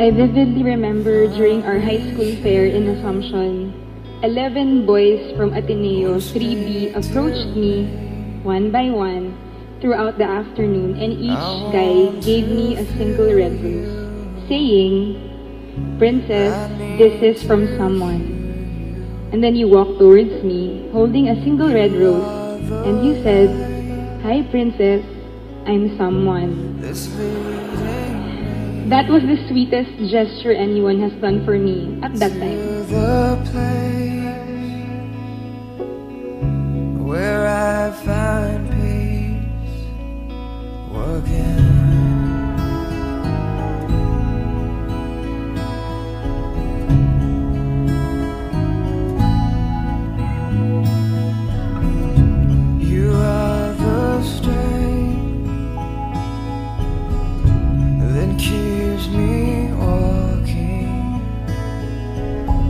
I vividly remember during our high school fair in Assumption, 11 boys from Ateneo 3B approached me one by one throughout the afternoon and each guy gave me a single red rose, saying, Princess, this is from someone. And then you walked towards me holding a single red rose and you said, Hi Princess, I'm someone. That was the sweetest gesture anyone has done for me at that time.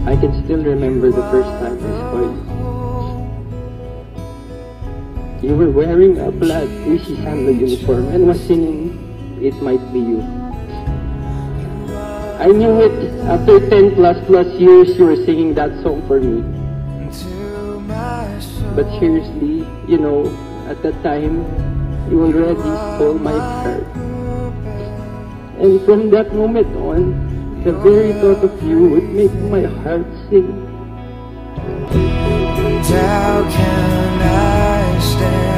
I can still remember the first time I saw you. You were wearing a black Sandler uniform and was singing It Might Be You. I knew it after 10 plus plus years you were singing that song for me. But seriously, you know, at that time, you already stole my heart. And from that moment on, the very thought of you would make my heart sing. How can I stand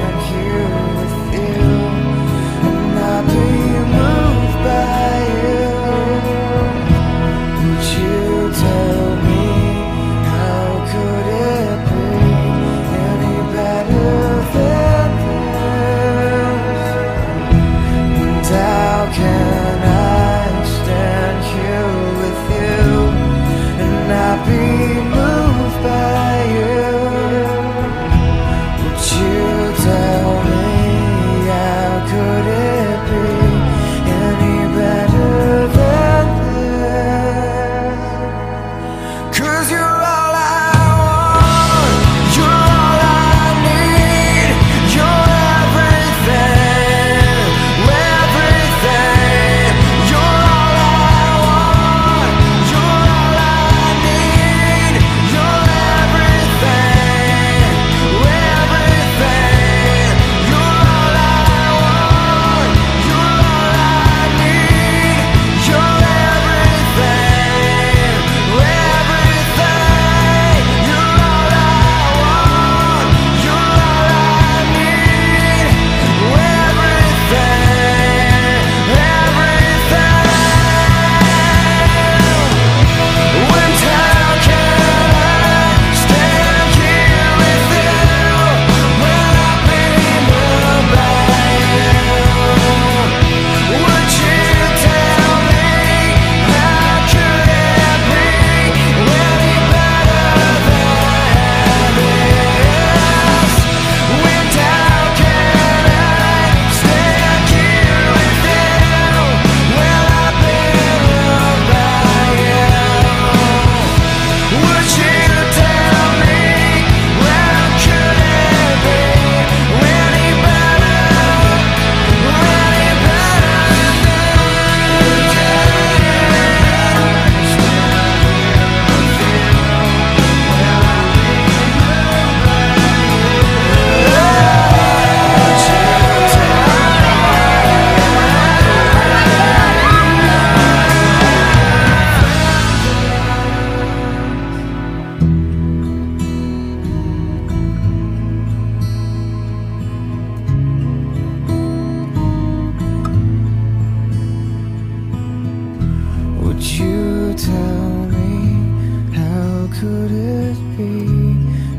could it be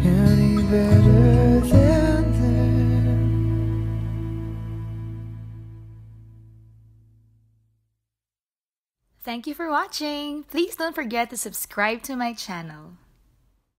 any better than this? Thank you for watching. Please don't forget to subscribe to my channel.